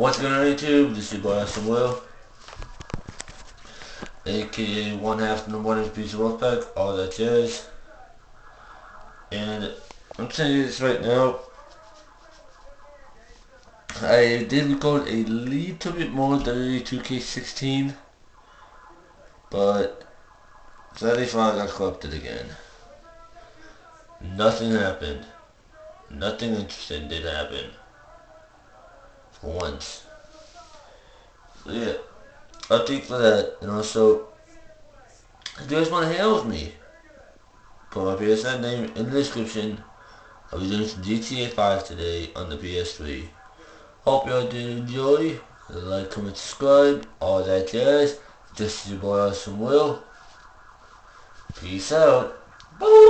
What's going on YouTube? This is your boy Austin Will, aka one half the number one piece of Wolfpack, all that jazz. And I'm telling you this right now. I did record a little bit more than 2K16, but sadly finally got corrupted again. Nothing happened. Nothing interesting did happen once. So yeah, I think for that, and also, if you guys want to hang out with me, put my PSN name in the description. I'll be doing some GTA 5 today on the PS3. Hope y'all did enjoy. Like, comment, subscribe, all that jazz. This is your boy Awesome Will. Peace out. Boop.